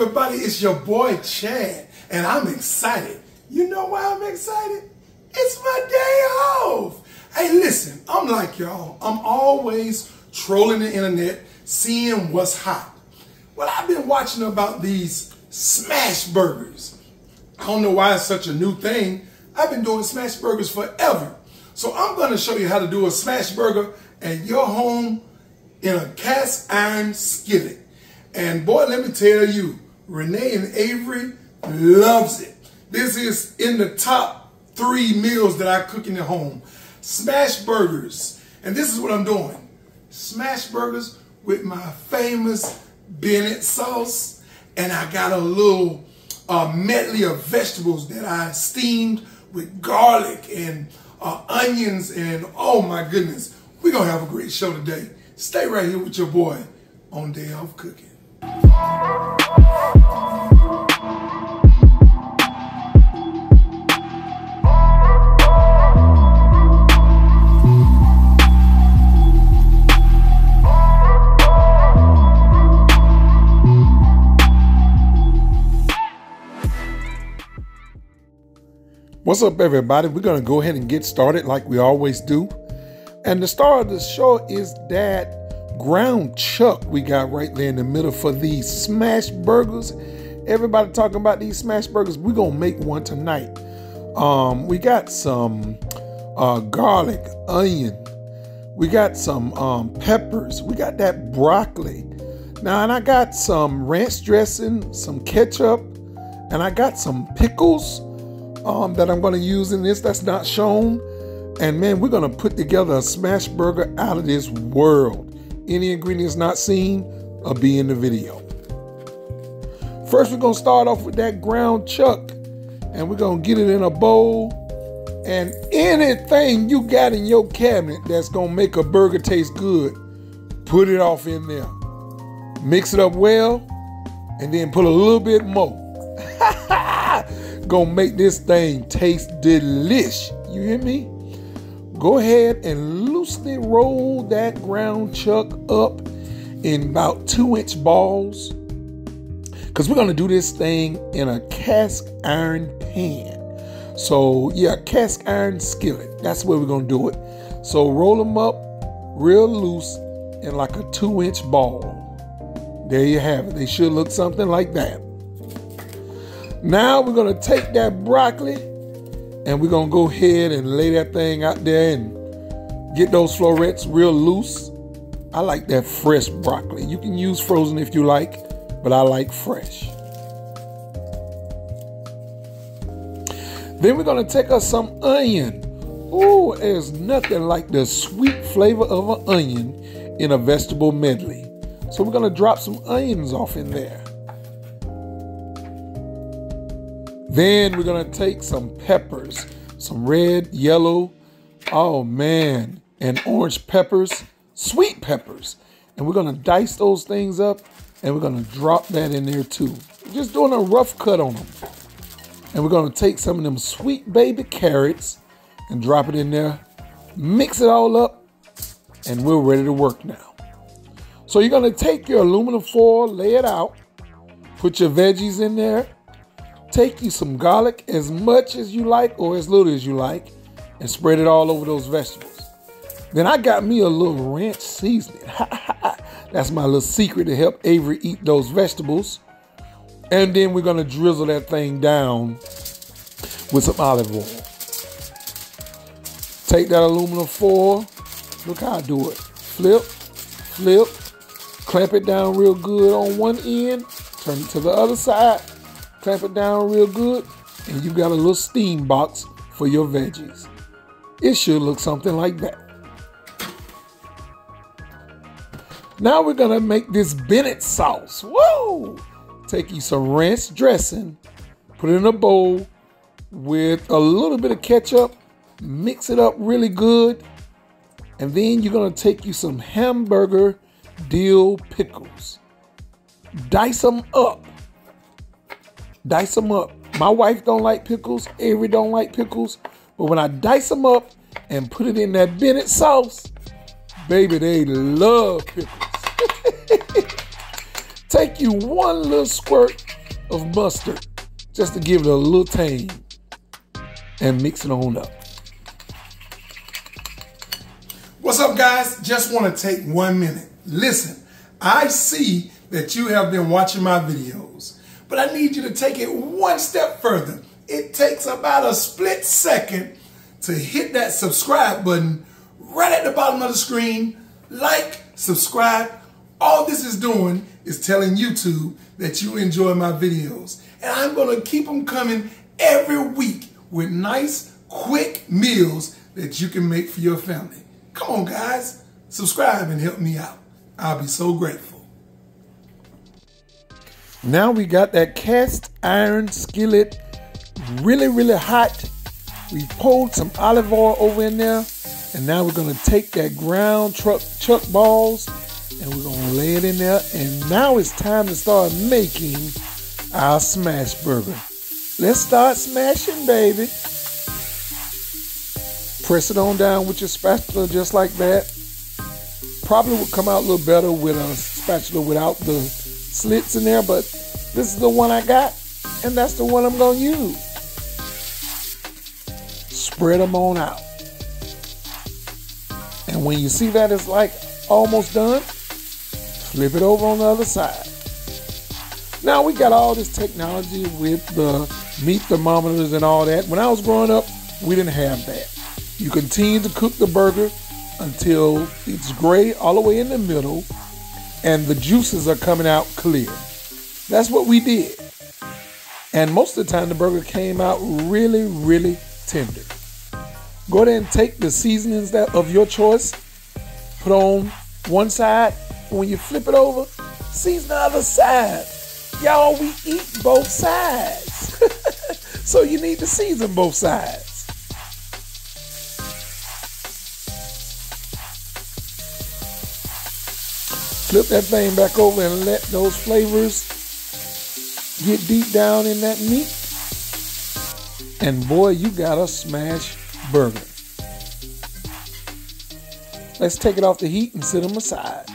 everybody? It's your boy Chad, and I'm excited. You know why I'm excited? It's my day off. Hey, listen, I'm like y'all. I'm always trolling the internet, seeing what's hot. Well, I've been watching about these smash burgers. I don't know why it's such a new thing. I've been doing smash burgers forever. So I'm going to show you how to do a smash burger at your home in a cast iron skillet. And boy, let me tell you, Renee and Avery loves it. This is in the top three meals that I cook in the home. Smash burgers. And this is what I'm doing. Smash burgers with my famous Bennett sauce. And I got a little uh, medley of vegetables that I steamed with garlic and uh, onions and oh my goodness. We're going to have a great show today. Stay right here with your boy on Day Off Cooking. What's up, everybody? We're going to go ahead and get started like we always do. And the star of the show is that ground chuck we got right there in the middle for these smash burgers. Everybody talking about these smash burgers. We're gonna make one tonight. Um, we got some uh, garlic, onion. We got some um, peppers. We got that broccoli. Now, and I got some ranch dressing, some ketchup, and I got some pickles um, that I'm going to use in this that's not shown. And man, we're going to put together a smash burger out of this world. Any ingredients not seen will be in the video. First, we're going to start off with that ground chuck and we're going to get it in a bowl. And anything you got in your cabinet that's going to make a burger taste good, put it off in there. Mix it up well and then put a little bit more. gonna make this thing taste delish. You hear me? Go ahead and loosely roll that ground chuck up in about two inch balls because we're going to do this thing in a cast iron pan. So, yeah, cast iron skillet. That's where we're going to do it. So, roll them up real loose in like a two inch ball. There you have it. They should look something like that. Now, we're going to take that broccoli and we're gonna go ahead and lay that thing out there and get those florets real loose. I like that fresh broccoli. You can use frozen if you like, but I like fresh. Then we're gonna take us some onion. Oh, there's nothing like the sweet flavor of an onion in a vegetable medley. So we're gonna drop some onions off in there. Then we're gonna take some peppers, some red, yellow, oh man, and orange peppers, sweet peppers. And we're gonna dice those things up and we're gonna drop that in there too. We're just doing a rough cut on them. And we're gonna take some of them sweet baby carrots and drop it in there, mix it all up, and we're ready to work now. So you're gonna take your aluminum foil, lay it out, put your veggies in there, Take you some garlic, as much as you like or as little as you like, and spread it all over those vegetables. Then I got me a little ranch seasoning. That's my little secret to help Avery eat those vegetables. And then we're gonna drizzle that thing down with some olive oil. Take that aluminum foil. Look how I do it. Flip, flip, clamp it down real good on one end, turn it to the other side, clamp it down real good, and you got a little steam box for your veggies. It should look something like that. Now we're gonna make this Bennett sauce. Whoa! Take you some ranch dressing, put it in a bowl with a little bit of ketchup, mix it up really good, and then you're gonna take you some hamburger dill pickles. Dice them up dice them up. My wife don't like pickles. Avery don't like pickles. But when I dice them up and put it in that Bennett sauce, baby, they love pickles. Take you one little squirt of mustard just to give it a little tang and mix it on up. What's up, guys? Just want to take one minute. Listen, I see that you have been watching my videos, but I need you to take it one step further. It takes about a split second to hit that subscribe button right at the bottom of the screen. Like, subscribe. All this is doing is telling YouTube that you enjoy my videos. And I'm going to keep them coming every week with nice, quick meals that you can make for your family. Come on, guys. Subscribe and help me out. I'll be so grateful. Now we got that cast iron skillet really, really hot. We poured some olive oil over in there. And now we're to take that ground truck chuck balls and we're to lay it in there. And now it's time to start making our smash burger. Let's start smashing, baby. Press it on down with your spatula just like that. Probably would come out a little better with a spatula without the slits in there, but this is the one I got, and that's the one I'm going to use. Spread them on out. And when you see that it's like almost done, flip it over on the other side. Now we got all this technology with the meat thermometers and all that. When I was growing up, we didn't have that. You continue to cook the burger until it's gray all the way in the middle and the juices are coming out clear. That's what we did. And most of the time, the burger came out really, really tender. Go ahead and take the seasonings that of your choice, put on one side. When you flip it over, season the other side. Y'all, we eat both sides. so you need to season both sides. Flip that thing back over and let those flavors get deep down in that meat. And boy, you got a smash burger. Let's take it off the heat and set them aside.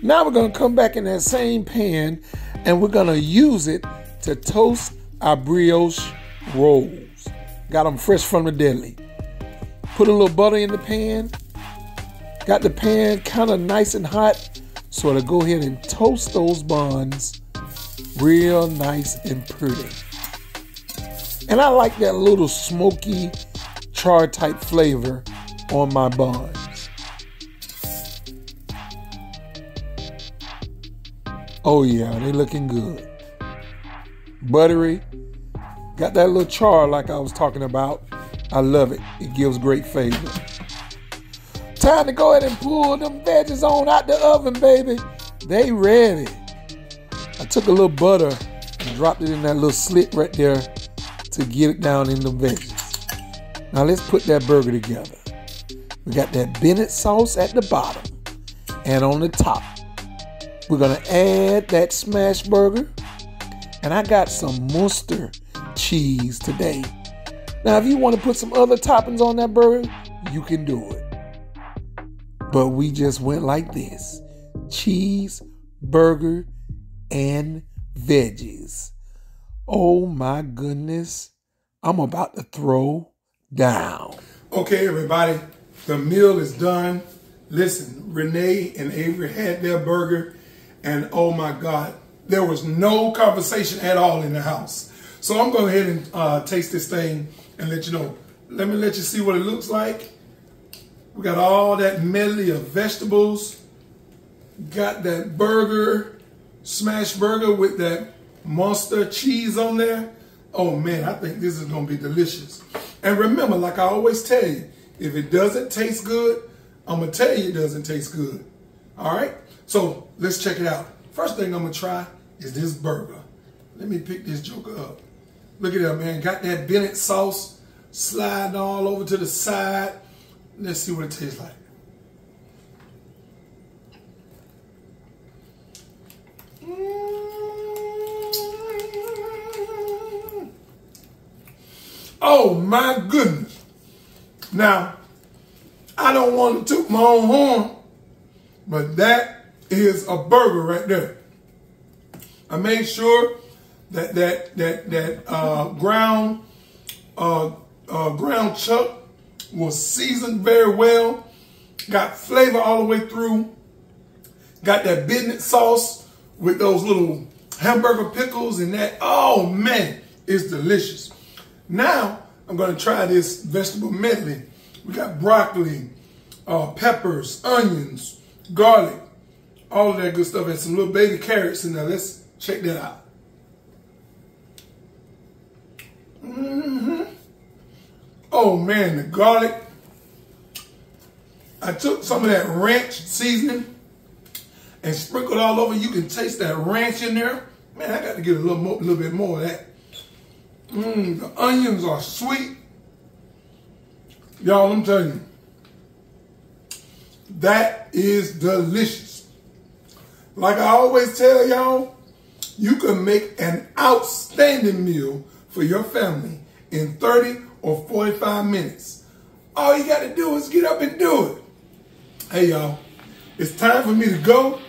Now we're going to come back in that same pan and we're going to use it to toast our brioche rolls. Got them fresh from the deli. Put a little butter in the pan Got the pan kind of nice and hot. So to go ahead and toast those buns real nice and pretty. And I like that little smoky char type flavor on my buns. Oh yeah, they looking good. Buttery. Got that little char like I was talking about. I love it. It gives great flavor. Time to go ahead and pull them veggies on out the oven, baby. They ready. I took a little butter and dropped it in that little slit right there to get it down in the veggies. Now let's put that burger together. We got that Bennett sauce at the bottom and on the top. We're gonna add that smash burger. And I got some Munster cheese today. Now, if you want to put some other toppings on that burger, you can do it. But we just went like this cheese, burger, and veggies. Oh my goodness. I'm about to throw down. Okay, everybody, the meal is done. Listen, Renee and Avery had their burger, and oh my God, there was no conversation at all in the house. So I'm going to go ahead and uh, taste this thing and let you know. Let me let you see what it looks like. We got all that medley of vegetables. Got that burger, smash burger with that monster cheese on there. Oh man, I think this is gonna be delicious. And remember, like I always tell you, if it doesn't taste good, I'm gonna tell you it doesn't taste good. All right? So let's check it out. First thing I'm gonna try is this burger. Let me pick this joker up. Look at that, man. Got that Bennett sauce sliding all over to the side. Let's see what it tastes like. Oh my goodness. Now, I don't want to toot my own horn, but that is a burger right there. I made sure that that that that uh, ground uh, uh, ground chuck was seasoned very well, got flavor all the way through, got that business sauce with those little hamburger pickles and that. Oh man, it's delicious. Now I'm gonna try this vegetable medley. We got broccoli, uh, peppers, onions, garlic, all of that good stuff, and some little baby carrots in there. Let's check that out. Mm-hmm. Oh man, the garlic. I took some of that ranch seasoning and sprinkled all over. You can taste that ranch in there. Man, I got to get a little more, little bit more of that. Mmm, the onions are sweet. Y'all, I'm telling you, that is delicious. Like I always tell y'all, you can make an outstanding meal for your family in 30 or 45 minutes. All you got to do is get up and do it. Hey, y'all, it's time for me to go.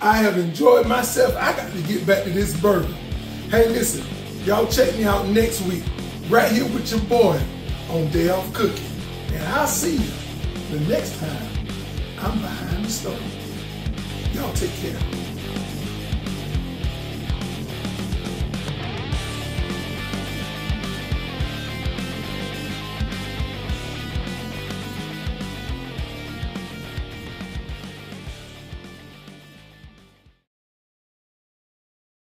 I have enjoyed myself. I got to get back to this burger. Hey, listen, y'all check me out next week, right here with your boy on Day Off Cooking. And I'll see you the next time I'm behind the stove. Y'all take care.